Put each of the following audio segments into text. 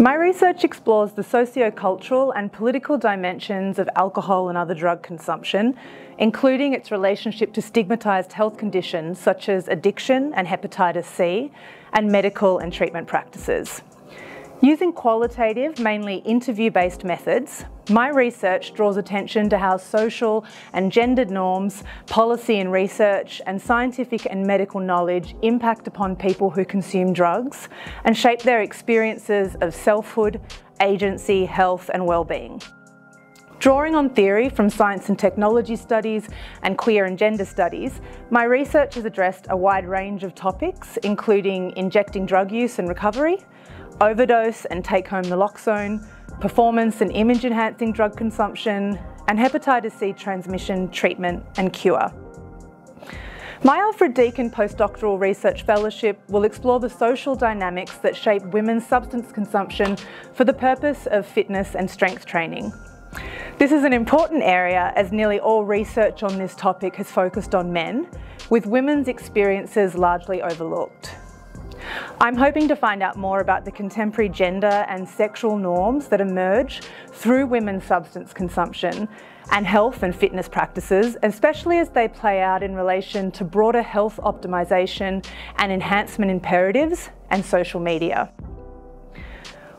My research explores the socio-cultural and political dimensions of alcohol and other drug consumption, including its relationship to stigmatised health conditions such as addiction and hepatitis C, and medical and treatment practices. Using qualitative, mainly interview-based methods, my research draws attention to how social and gendered norms, policy and research, and scientific and medical knowledge impact upon people who consume drugs and shape their experiences of selfhood, agency, health and well-being. Drawing on theory from science and technology studies and queer and gender studies, my research has addressed a wide range of topics, including injecting drug use and recovery, overdose and take-home naloxone, performance and image-enhancing drug consumption, and hepatitis C transmission, treatment and cure. My Alfred Deakin postdoctoral research fellowship will explore the social dynamics that shape women's substance consumption for the purpose of fitness and strength training. This is an important area as nearly all research on this topic has focused on men, with women's experiences largely overlooked. I'm hoping to find out more about the contemporary gender and sexual norms that emerge through women's substance consumption and health and fitness practices, especially as they play out in relation to broader health optimisation and enhancement imperatives and social media.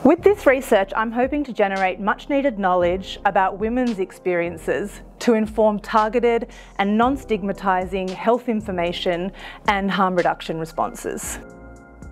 With this research, I'm hoping to generate much needed knowledge about women's experiences to inform targeted and non-stigmatising health information and harm reduction responses.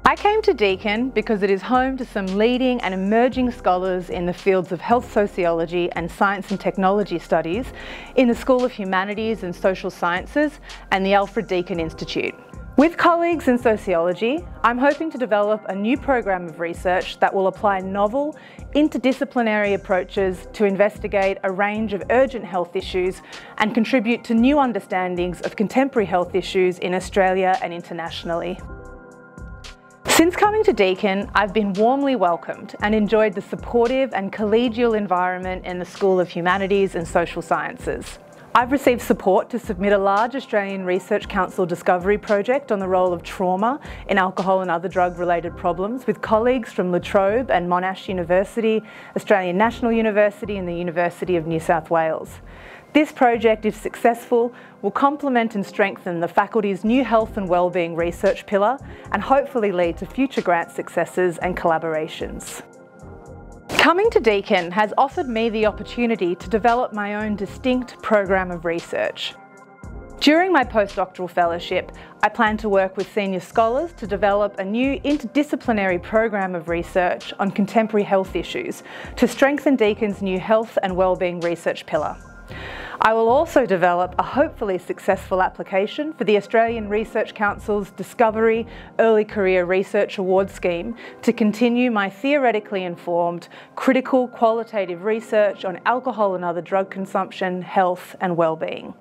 I came to Deakin because it is home to some leading and emerging scholars in the fields of health sociology and science and technology studies in the School of Humanities and Social Sciences and the Alfred Deakin Institute. With colleagues in sociology, I'm hoping to develop a new program of research that will apply novel, interdisciplinary approaches to investigate a range of urgent health issues and contribute to new understandings of contemporary health issues in Australia and internationally. Since coming to Deakin, I've been warmly welcomed and enjoyed the supportive and collegial environment in the School of Humanities and Social Sciences. I've received support to submit a large Australian Research Council discovery project on the role of trauma in alcohol and other drug-related problems with colleagues from La Trobe and Monash University, Australian National University and the University of New South Wales. This project, if successful, will complement and strengthen the faculty's new health and wellbeing research pillar and hopefully lead to future grant successes and collaborations. Coming to Deakin has offered me the opportunity to develop my own distinct program of research. During my postdoctoral fellowship, I plan to work with senior scholars to develop a new interdisciplinary program of research on contemporary health issues to strengthen Deakin's new health and wellbeing research pillar. I will also develop a hopefully successful application for the Australian Research Council's Discovery Early Career Research Award Scheme to continue my theoretically informed, critical qualitative research on alcohol and other drug consumption, health and wellbeing.